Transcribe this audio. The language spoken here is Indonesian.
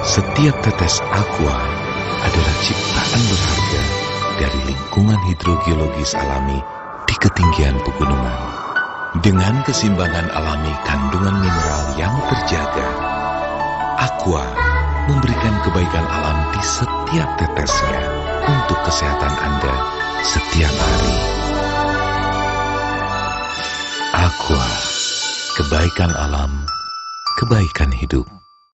Setiap tetes aqua adalah ciptaan berharga dari lingkungan hidrogeologis alami di ketinggian pegunungan. Dengan kesimbangan alami kandungan mineral yang terjaga, aqua memberikan kebaikan alam di setiap tetesnya untuk kesehatan Anda setiap hari. Aqua, kebaikan alam, kebaikan hidup.